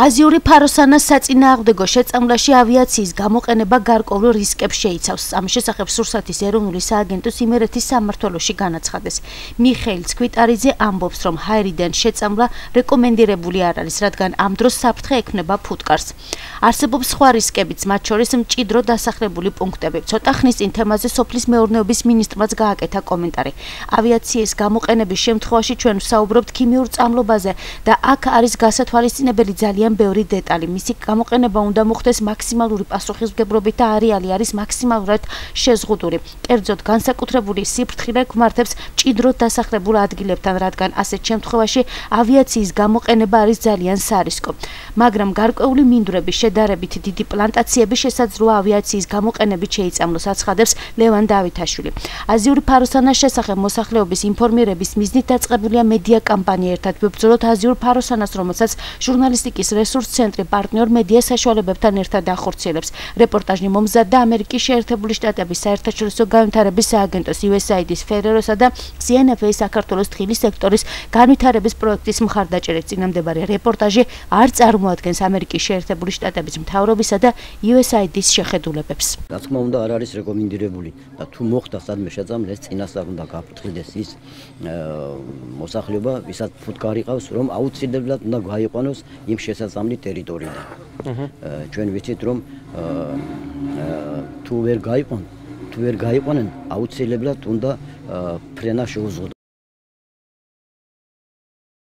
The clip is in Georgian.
აზიური ფაროსანას საწინააღმდეგო შეწამლაში ავიაციის გამოყენება გარკვეულ რისკებს შეიცავს. ამ შესახებ სურსათის ეროვნული სააგენტოს იმერეთის სამმართველოში განაცხადეს. მიხეილ ცკვიტარიძე ამბობს, რომ ჰაერიდან შეწამლა რეკომენდირებული არ არის, რადგან ამ დროს საფრთხე ექმნება ფუტკარს. არსებობს სხვა რისკებიც, მათ შორის მჭიდრო დასახლებული პუნქტები. ცოტა ხნის წინ თემაზე სოფლის მეურნეობის მინისტრმაც გააკეთა კომენტარი. ავიაციის გამოყენების შემთხვევაში ჩვენ ვსაუბრობთ ქიმიურ წამლობაზე და აქ არის გასათვალისწინებელი ძალიან ძალიან ბევრი დეტალი. მისი გამოყენება უნდა მოხდეს მაქსიმალური პასუხისმგებლობით და არეალი არის მაქსიმალურად შეზღუდული. კერძოდ, განსაკუთრებული სიფრთხილე გვმართებს ჭიდროდ დასახლებულ ადგილებთან, რადგან ასეთ შემთხვევაში ავიაციის გამოყენება არის ძალიან სარისკო. მაგრამ გარკვეული მინდვრების შედარებით დიდი პლანტაციები შესაძლოა ავიაციის გამოყენებით შეიწამლოს, აცხადებს ლევან დავითაშვილი. აზიური ფაროსანას შესახებ მოსახლეობის ინფორმირების მიზნით დაწყებულია მედია კამპანია ერთად ვებრძოლოთ აზიურ ფაროსანას, რომელსაც ჟურნალისტიკის რესურს ცენტრი პარტნიორ მედია საშუალებებთან ერთად ახორციელებს. რეპორტაჟი მომზადდა ამერიკის შეერთებული შტატების საერთაშორისო განვითარების სააგენტოს USAID-ის ფერეროსა და CNFA საქართველოს თხილის სექტორის განვითარების პროექტის მხარდაჭერით წინამდებარე რეპორტაჟი არ წარმოადგენს ამერიკის შეერთებული შტატების მთავრობისა და USAID-ის შეხედულებებს. რა თქმა უნდა არ არის რეკომენდირებული და თუ მოხდა სადმე შეწამლეს წინასწარ უნდა გაფრთხილდეს ის მოსახლეობა, ვისაც ფუტკარი ყავს, რომ აუცილებლად უნდა გაიყვანოს იმ შეს შესაძლებელი ტერიტორიიდან. ჩვენ ვიცით რომ თუ ვერ გაიყვან, თუ ვერ გაიყვანენ, აუცილებლად უნდა ფრენა შეუზღუდოს.